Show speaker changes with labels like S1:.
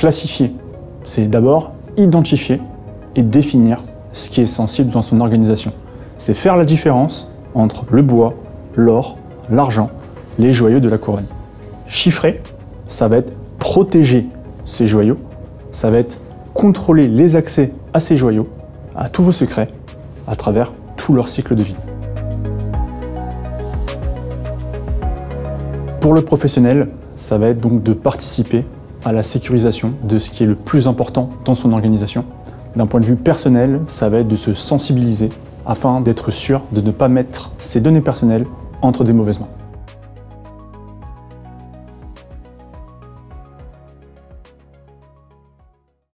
S1: classifier, c'est d'abord identifier et définir ce qui est sensible dans son organisation. C'est faire la différence entre le bois, l'or, l'argent, les joyaux de la couronne. Chiffrer, ça va être protéger ces joyaux, ça va être contrôler les accès à ces joyaux, à tous vos secrets, à travers tout leur cycle de vie. Pour le professionnel, ça va être donc de participer à la sécurisation de ce qui est le plus important dans son organisation. D'un point de vue personnel, ça va être de se sensibiliser afin d'être sûr de ne pas mettre ses données personnelles entre des mauvaises mains.